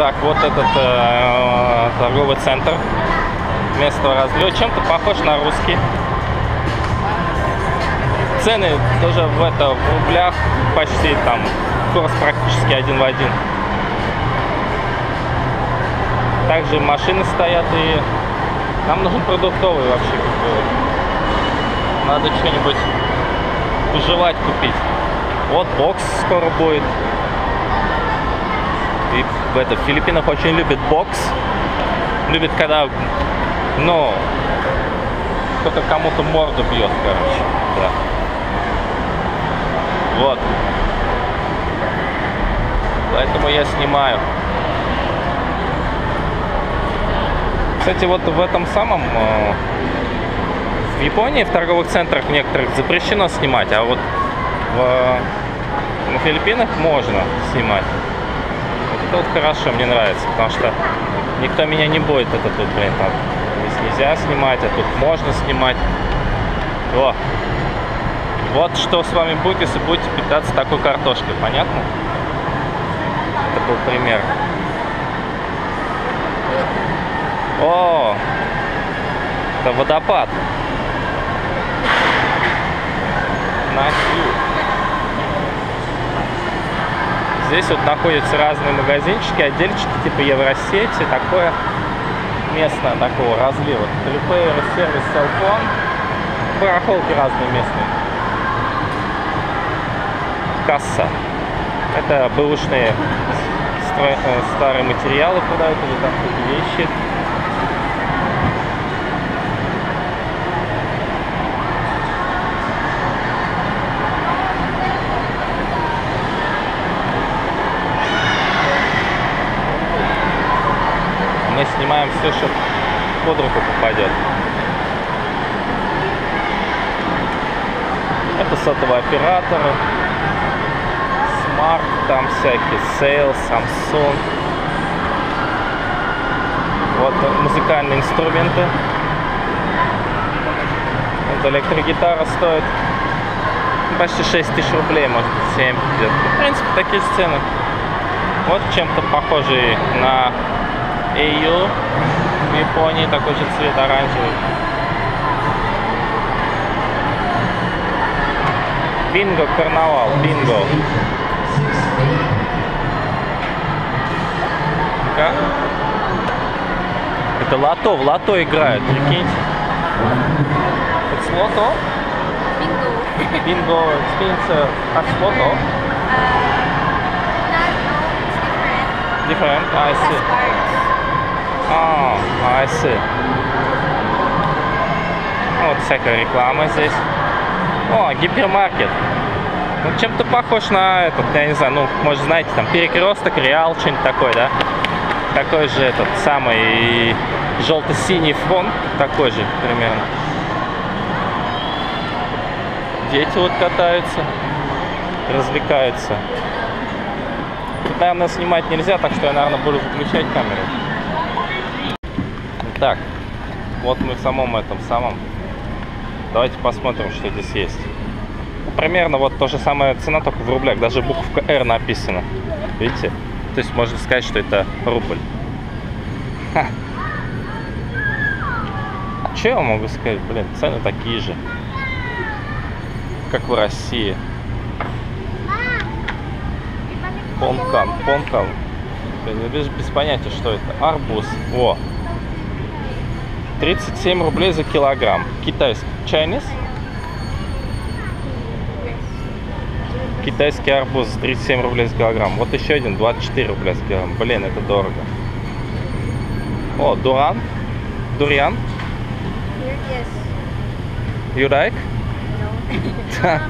Так, вот этот э, торговый центр. Место разлива. Чем-то похож на русский. Цены тоже в это в рублях почти там курс практически один в один. Также машины стоят и нам нужен продуктовый вообще. Надо что-нибудь пожелать купить. Вот бокс скоро будет. И в это Филиппинах очень любят бокс. Любят, когда, ну, кто-то кому-то морду бьет, короче. Да. Вот. Поэтому я снимаю. Кстати, вот в этом самом э, в Японии в торговых центрах некоторых запрещено снимать, а вот в, на Филиппинах можно снимать. Это вот хорошо, мне нравится, потому что никто меня не будет, это тут, блин, там здесь нельзя снимать, а тут можно снимать. О, вот что с вами будет, если будете питаться такой картошкой, понятно? Это был пример. О, это водопад. Здесь вот находятся разные магазинчики, отдельчики типа Евросети, такое местное такого разлива. Repair, сервис, селфон. Барахолки разные местные. Касса. Это бэушные э, старые материалы продают или там вещи. Мы снимаем все, что под руку попадет. Это сотовые операторы. Smart, там всякие, Sale, Samsung. Вот музыкальные инструменты. Вот электрогитара стоит почти 6 тысяч рублей, может быть 7 где-то. В принципе, такие же цены. Вот чем-то похожий на EU в Японии, такой же цвет оранжевый. Бинго, карнавал, бинго. Как? Это лото, в лото играют, прикиньте. Это лото? Bingo. Bingo means uh, no, it's different. I It see. А, see. Вот всякая реклама здесь. О, гипермаркет. Ну, чем-то похож на этот, я не знаю, ну, может, знаете, там, перекресток, реал, что-нибудь такое, да? Такой же этот самый желто-синий фон, такой же примерно. Дети вот катаются, развлекаются. Тут, наверное, снимать нельзя, так что я, наверное, буду выключать камеру. Так, вот мы в самом этом самом. Давайте посмотрим, что здесь есть. Примерно вот то же самое цена, только в рублях. Даже буковка R написана. Видите? То есть можно сказать, что это рубль. Ха. А что я могу сказать? Блин, цены такие же. Как в России. Понкан. Блин, я без, без понятия, что это. Арбуз. О, 37 рублей за килограмм. Китайский. Chinese? Китайский арбуз 37 рублей за килограмм. Вот еще один 24 рубля за килограмм. Блин, это дорого. О, дуран. Дуриан. Yes. You like? No.